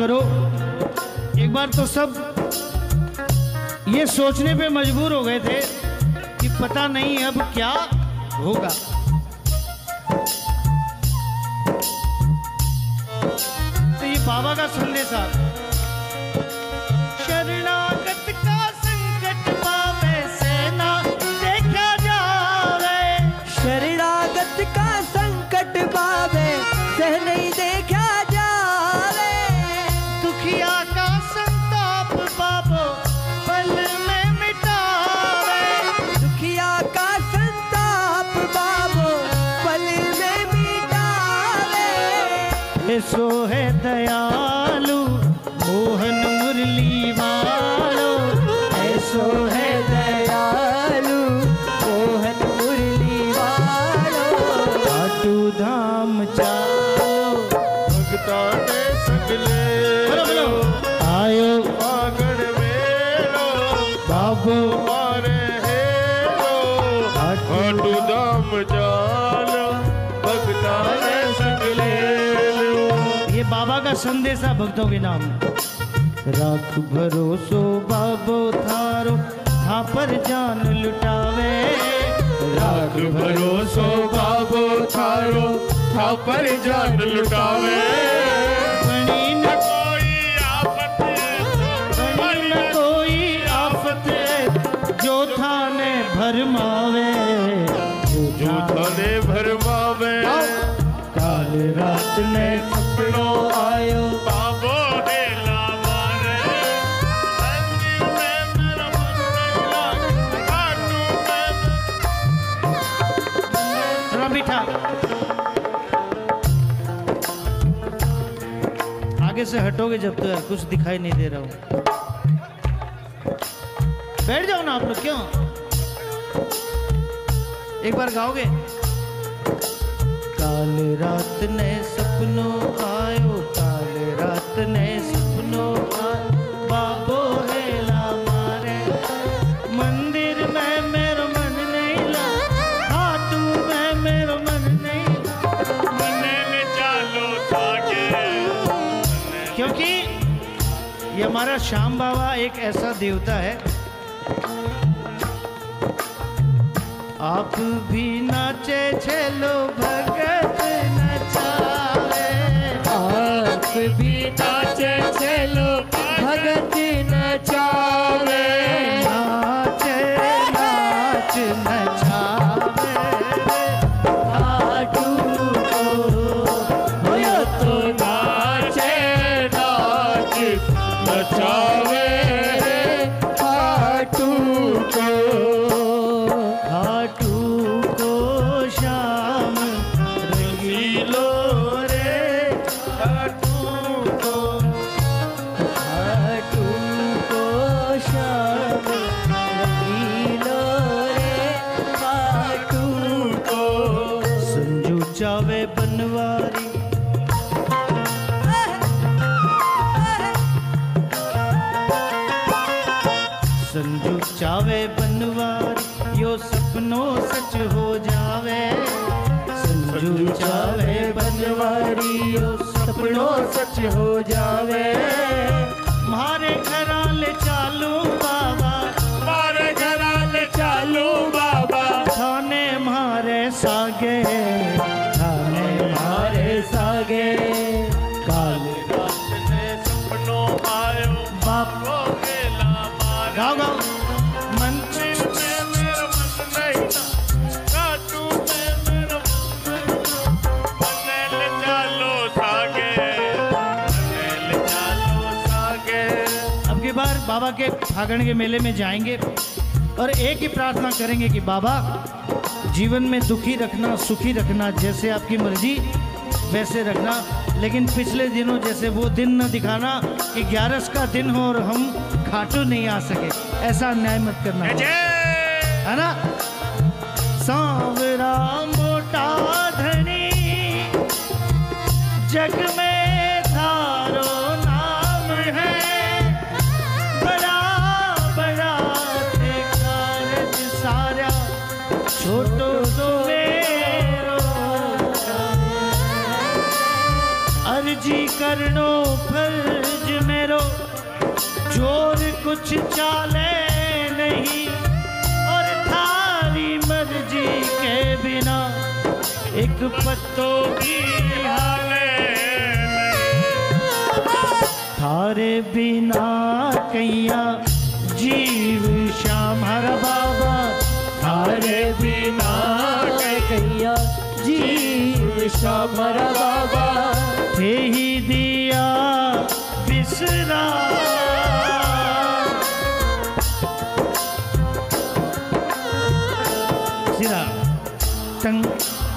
करो। एक बार तो सब ये सोचने पे मजबूर हो गए थे कि पता नहीं अब क्या होगा। तो ये बाबा का संदेश ऐसो है दयालु का भक्तों के नाम। राख भरोसो बाबो थारो था पर जान लुटावे। राग भरोसो बाबो थारो था पर जान लुटावे। बनी न कोई आफत बनी न कोई आफत जो थाने भरमावे जो थाने भरमावे काल रात ने आगे से हटोगे जब तो कुछ दिखाई नहीं दे रहा हूँ। बैठ जाओ ना आप लोग, क्यों? एक बार गाओगे? काल रात ने सपनों आयो, काल रात ने सपनों श्याम बाबा एक ऐसा देवता है। आप भी नाचे छेलो भगत नचावे। आप भी नाचे चलो संजू चावे बनवारी सपनों सच हो जावे। मारे घर चालू बाबा फागण के मेले में जाएँगे और एक ही प्रार्थना करेंगे कि बाबा जीवन में दुखी रखना सुखी रखना जैसे आपकी मर्ज़ी वैसे रखना। लेकिन पिछले दिनों जैसे वो दिन न दिखाना कि ग्यारस का दिन हो और हम खाटू नहीं आ सके। ऐसा न्याय मत करना। है ना? सांवरा मोटा धनी जग में करनो फ़र्ज़ मेरो ज़ोर कुछ चाले नहीं, और थारी मर्ज़ी के बिना एक पत्तो भी हाले थारे बिना कैया जीव श्याम हर बाबा, थारे बिना कैया जीव श्यामर बाबा। थे ही दिया 啊啊啊啊啊啊啊啊啊啊啊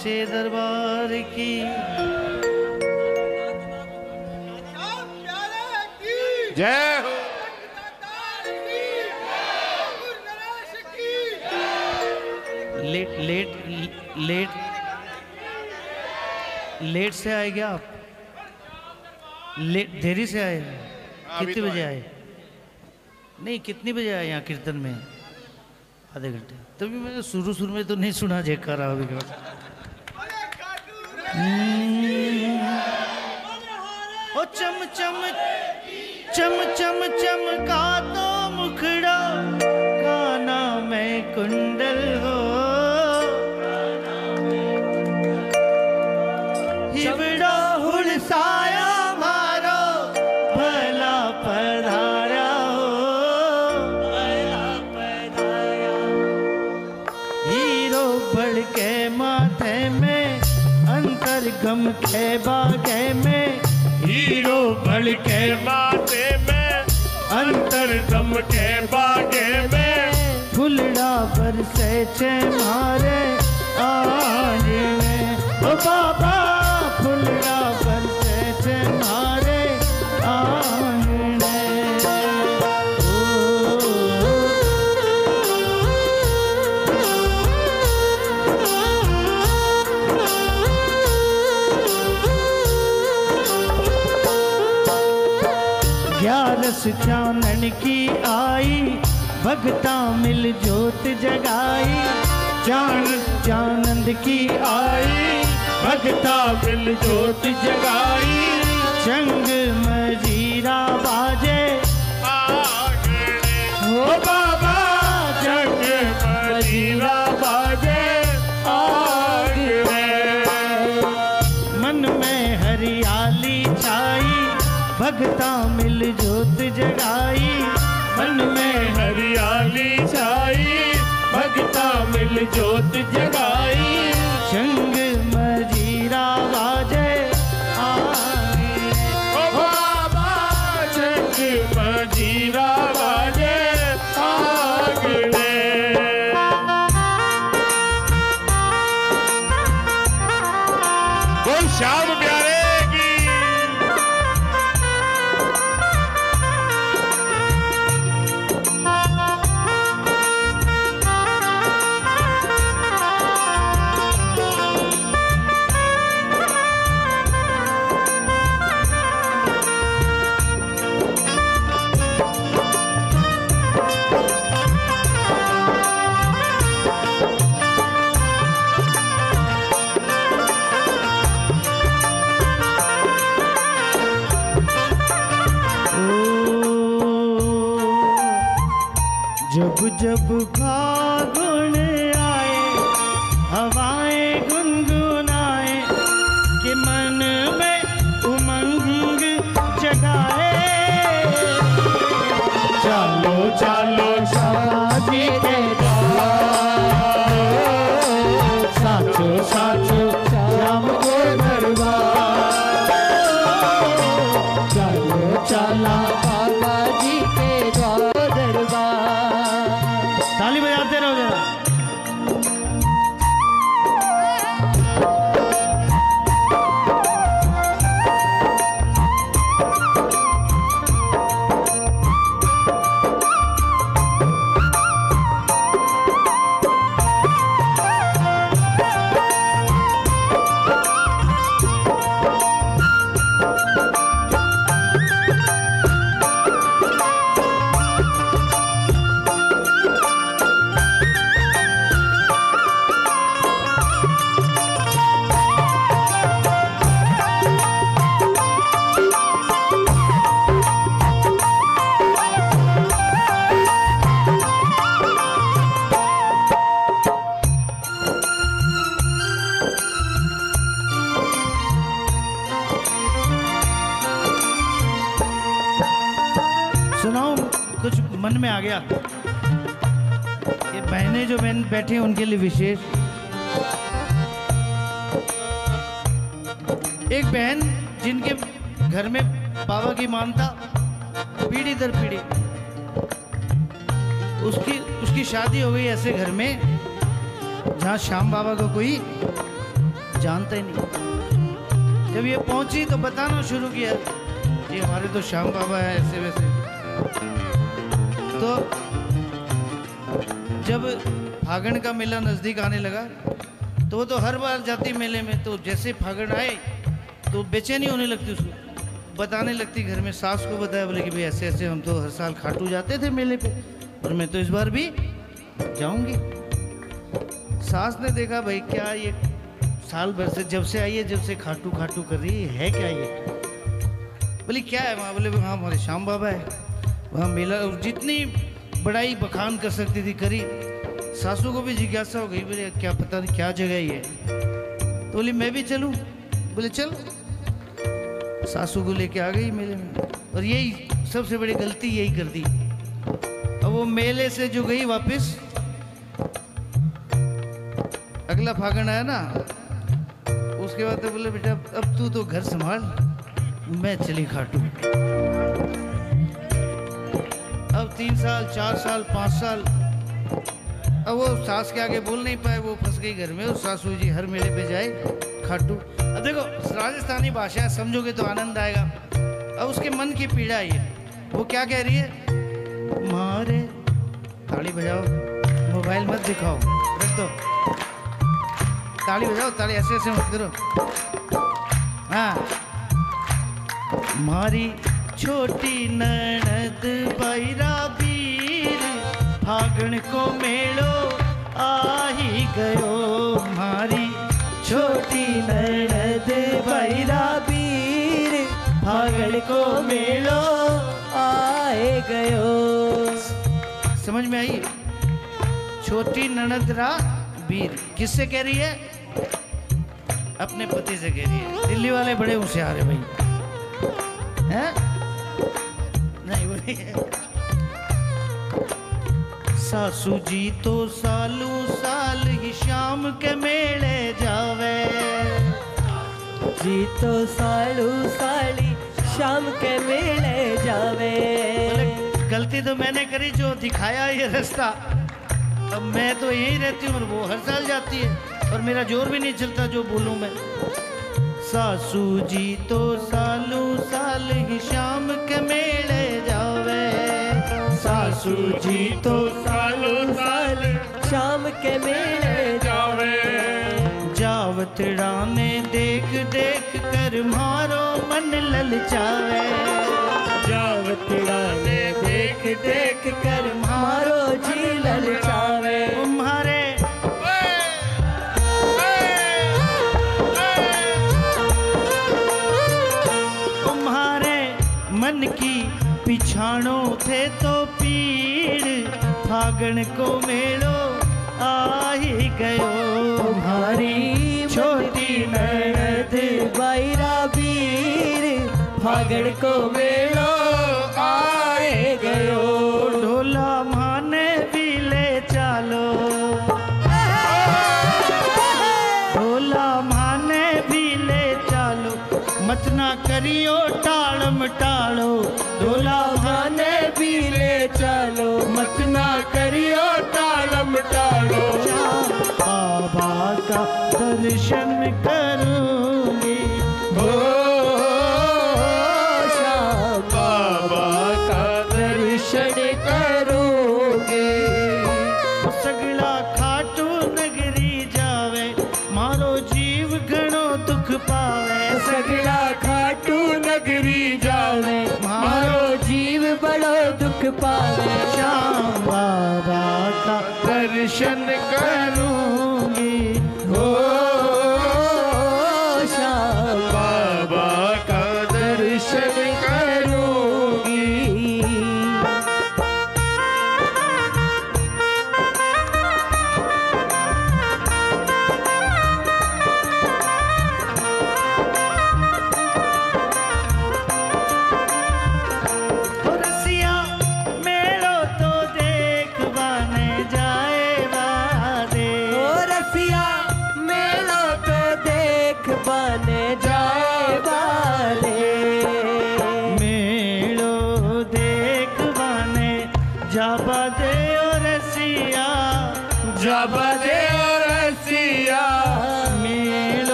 सांचे दरबार की। जय हो। लेट लेट लेट लेट से आए क्या आप? लेट देरी से आए? कितने तो बजे आए। नहीं कितने बजे आए यहाँ कीर्तन में? आधे घंटे। तभी मैंने शुरू शुरू में तो नहीं सुना जयकारा अभी ओ चम चम चम चम चमका तो के बागे में, हीरो बल के माथे में, अंतर दम के बागे में। फुलड़ा बरसे छे मारे आने में। बाबा ग्यारस चानन की आई, भगता मिल जोत जगाई। चान चानंद की आई, भगता मिल जोत जगाई। चंग मजीरा बाजे। हो बाबा, जग मजीरा बाजे। मन में हरियाली छाई, भगता जगाई मन में हरियाली छाई, भगता मिल जोत जगाई। चंग मजीरा बाजे ओ मजीरा बाजे श्याम। चालो उनके लिए विशेष। एक बहन जिनके घर में बाबा की मानता पीढ़ी दर पीढ़ी। उसकी उसकी शादी हो गई ऐसे घर में, जहाँ श्याम बाबा को कोई जानता ही नहीं। जब ये पहुँची तो बताना शुरू किया ये हमारे तो श्याम बाबा है ऐसे वैसे। तो जब फागण का मेला नज़दीक आने लगा। तो वो तो हर बार जाती मेले में तो जैसे फागण आए तो बेचैनी होने लगती उसको बताने लगती घर में सास को बताया बोले कि भाई ऐसे ऐसे हम तो हर साल खाटू जाते थे मेले पे और मैं तो इस बार भी जाऊँगी। सास ने देखा भाई क्या ये साल भर से जब से आई है जब से खाटू खाटू कर रही है, क्या ये? बोली क्या है वहाँ? बोले वहाँ हमारे श्याम बाबा है। वहाँ मेला और जितनी बड़ाई बखान कर सकती थी करी सासू को भी जिज्ञासा हो गई, बोले, क्या पता नहीं क्या जगह ये? तो बोली, मैं भी चलूँ? बोले, चल। सासू को लेके आ गई मेले में। और यही सबसे बड़ी गलती यही कर दी। अब वो मेले से जो गई वापस, अगला फागण आया ना, उसके बाद तो बोले, बेटा, अब तू तो घर संभाल, मैं चली खाटू। अब तीन साल, चार साल, पाँच साल अब वो सास के आगे बोल नहीं पाए, वो फंस गई घर में और सासू जी हर मेले पे जाए, खाटू। अब देखो, राजस्थानी भाषा है, समझोगे तो आनंद आएगा। अब उसके मन की पीड़ा है वो क्या कह रही है? मारे, ताली बजाओ, मोबाइल मत दिखाओ, रख दो। ताली बजाओ, ताली ऐसे ऐसे मत करो। हाँ। मारी छोटी ननद बैरा बीर फागण को मेलो आ ही गयो मारी। छोटी ननद बैरा वीर फागण को मेलो, आए गयो। समझ में आई? छोटी ननद रा वीर किससे कह रही है? अपने पति से कह रही है। दिल्ली वाले बड़े होशियार है भाई। हैं? नहीं बोली सासू जी तो सालू साल ही शाम के मेले जावे। जी तो सालू साली शाम के मेले जावे। गलती तो मैंने करी जो दिखाया ये रास्ता अब मैं तो यहीं रहती हूँ और वो हर साल जाती है और मेरा ज़ोर भी नहीं चलता जो बोलूँ मैं। सासू जी तो सालू साल ही शाम के मेले जावे। सासू जी तो सालो साल शाम के मेले जावे। जावत राने देख देख कर मारो मन ललचावे। जावत राने देख देख कर मारो जी ललचावे। तुम्हारे मन की पिछाणो थे तो पीड़, फागण को मेलो ही गयो। तुम्हारी छोटी ननद बैरा वीर फागण को मेलो आए गयो। ढोला माने भी ले चालो। ढोला माने भी ले चालो। मत ना करियो टालम टालो ढोला दर्शन करूँगी। हो बाबा का दर्शन करोगे। सगड़ा खाटू नगरी जावे मारो जीव घणो दुख पावे। सगड़ा खाटू नगरी जावे मारो जीव बड़ो दुख पावे। श्याम बाबा का दर्शन करूँगी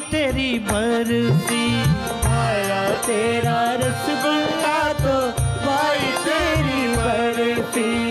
तेरी बरसी। आया तेरा रस बनता तो भाई तेरी बरसी।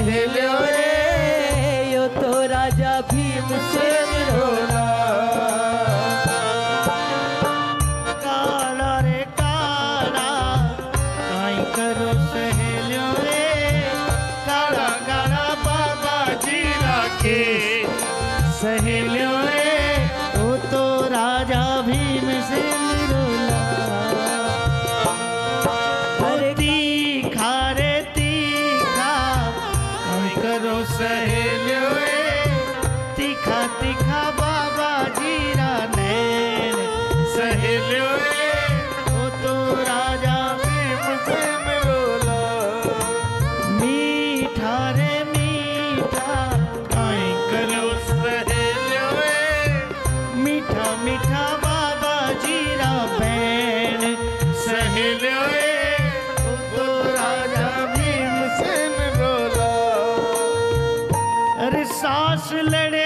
पढ़ यो तो राजा भीम से रोना। मिठा बाबा जीरा बैन सहेलियो तो राजा भीमसेन रोला। अरे सांस लड़े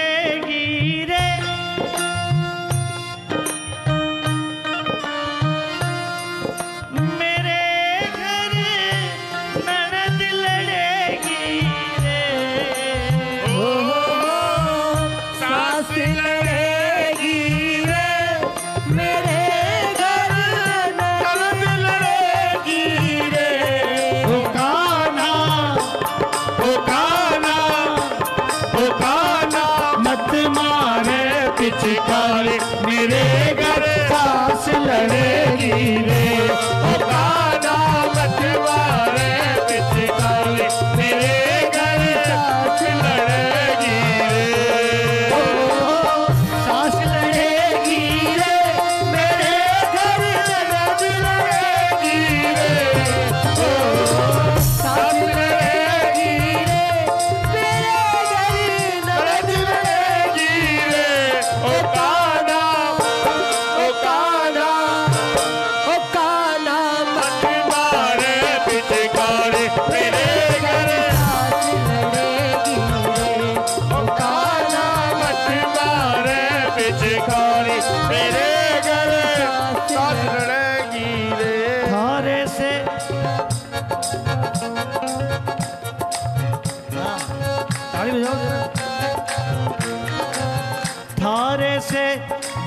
से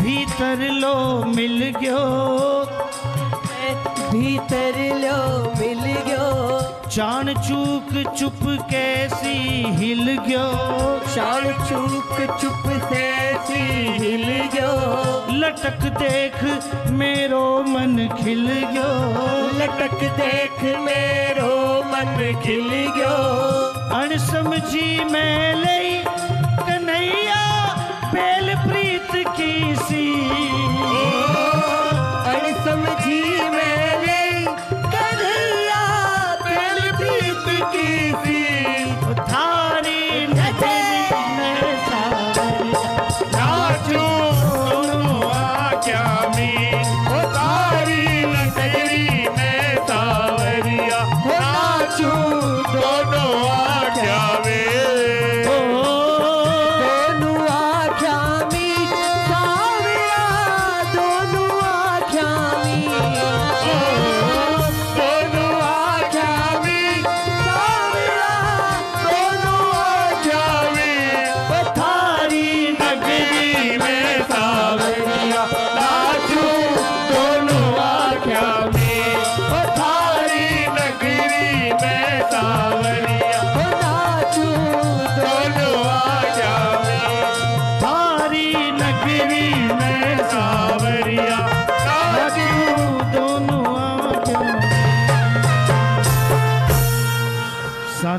भीतर लो मिल गयो। भीतर लो मिल गयो। चाण चूक चुप कैसी हिल गयो। चाण चूक चुप कैसी हिल गयो। लटक देख मेरो मन खिल गयो। लटक देख मेरो मन खिल गयो। अण समझी मैं ले कन्हैया बेल जीत की सी।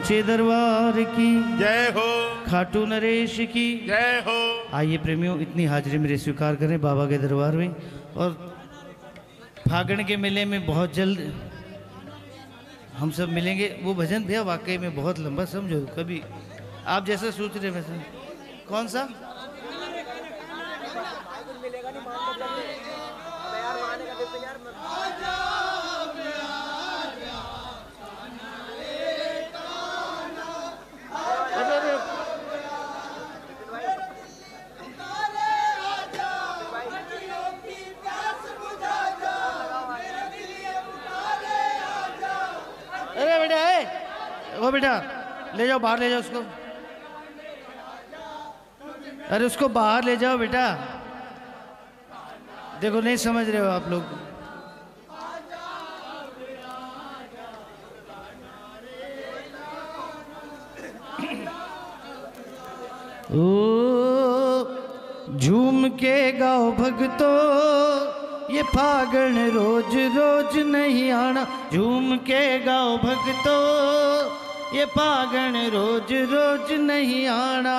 सच्चे दरबार की। जय हो। खाटू नरेश की। जय हो। आइए प्रेमियों इतनी हाजिरी मेरे स्वीकार करें बाबा के दरबार में। और फागण के मेले में बहुत जल्द हम सब मिलेंगे। वो भजन भैया वाकई में बहुत लंबा समझो कभी। आप जैसा सोच रहे वैसा। कौन सा? बेटा, ले जाओ, बाहर ले जाओ उसको। अरे उसको बाहर ले जाओ बेटा। देखो, नहीं समझ रहे हो आप लोग। झूम के गाओ भगतो ये फागण रोज रोज नहीं आना। झूम के गाओ भगतो ये फागण रोज रोज नहीं आना।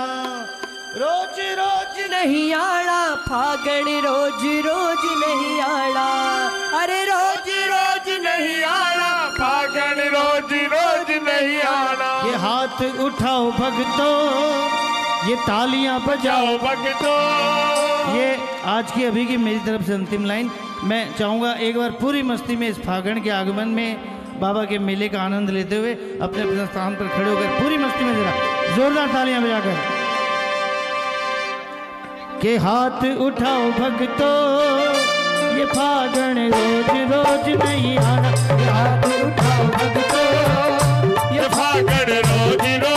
रोज रोज नहीं आड़ा फागण रोज रोज नहीं आड़ा अरे रोज रोज नहीं आड़ा फागण रोज रोज नहीं आना। ये हाथ उठाओ भगतो ये तालियाँ बजाओ जाओ भगतो ये आज की अभी की मेरी तरफ़ से अंतिम लाइन। मैं चाहूँगा एक बार पूरी मस्ती में इस फागण के आगमन में बाबा के मेले का आनंद लेते हुए अपने अपने स्थान पर खड़े होकर पूरी मस्ती में जरा जोरदार तालियाँ बजाकर, के हाथ उठाओ भक्तो, ये फागण रोज रोज नहीं आना। हाथ उठाओ भक्तो, ये फागण रोज रोज